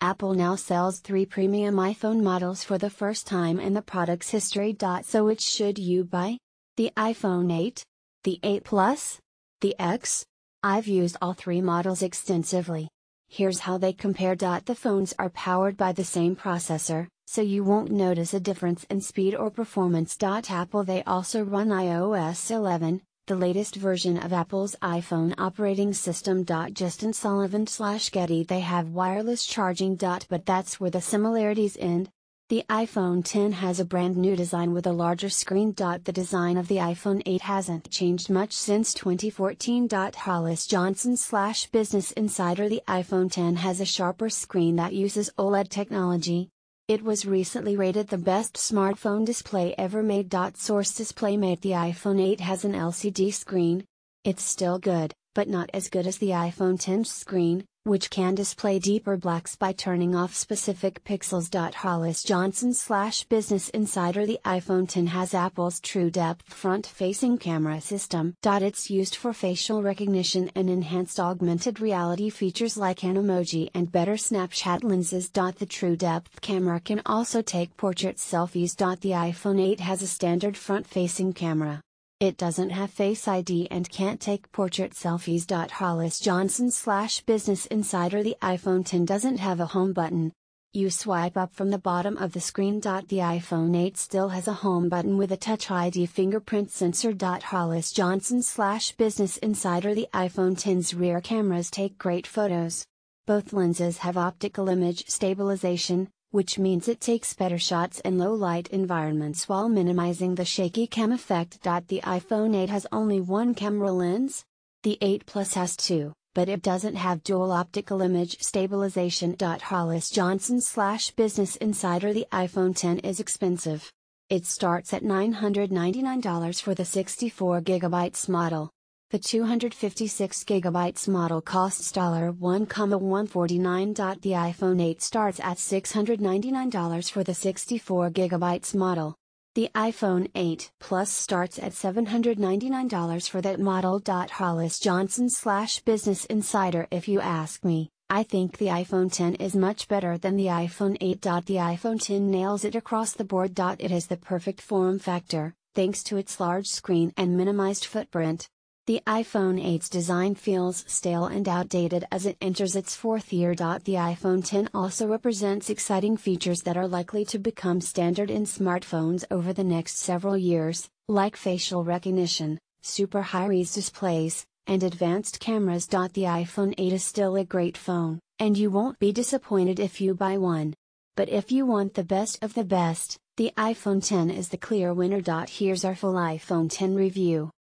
Apple now sells three premium iPhone models for the first time in the product's history. So which should you buy? The iPhone 8? The 8 Plus? The X? I've used all three models extensively. Here's how they compare. The phones are powered by the same processor, so you won't notice a difference in speed or performance. Apple They also run iOS 11, the latest version of Apple's iPhone operating system. Justin Sullivan slash Getty They have wireless charging. But that's where the similarities end. The iPhone 10 has a brand new design with a larger screen. The design of the iPhone 8 hasn't changed much since 2014. Hollis Johnson slash Business Insider The iPhone 10 has a sharper screen that uses OLED technology, it was recently rated the best smartphone display ever made. Source DisplayMate The iPhone 8 has an LCD screen. It's still good, but not as good as the iPhone 10's screen, which can display deeper blacks by turning off specific pixels. Hollis Johnson slash Business Insider The iPhone 10 has Apple's True Depth front facing camera system. It's used for facial recognition and enhanced augmented reality features like Animoji and better Snapchat lenses. The True Depth camera can also take portrait selfies. The iPhone 8 has a standard front facing camera. It doesn't have Face ID and can't take portrait selfies. Hollis Johnson slash Business Insider The iPhone 10 doesn't have a home button. You swipe up from the bottom of the screen. The iPhone 8 still has a home button with a Touch ID fingerprint sensor. Hollis Johnson slash Business Insider The iPhone 10's rear cameras take great photos. Both lenses have optical image stabilization, which means it takes better shots in low light environments while minimizing the shaky cam effect. The iPhone 8 has only one camera lens. The 8 Plus has two, but it doesn't have dual optical image stabilization. Hollis Johnson slash Business Insider The iPhone 10 is expensive. It starts at $999 for the 64GB model. The 256GB model costs $1,149. The iPhone 8 starts at $699 for the 64GB model. The iPhone 8 Plus starts at $799 for that model. Hollis Johnson slash Business Insider If you ask me, I think the iPhone 10 is much better than the iPhone 8. The iPhone 10 nails it across the board. It has the perfect form factor, thanks to its large screen and minimized footprint. The iPhone 8's design feels stale and outdated as it enters its fourth year. The iPhone 10 also represents exciting features that are likely to become standard in smartphones over the next several years, like facial recognition, super high res displays, and advanced cameras. The iPhone 8 is still a great phone, and you won't be disappointed if you buy one. But if you want the best of the best, the iPhone 10 is the clear winner. Here's our full iPhone 10 review.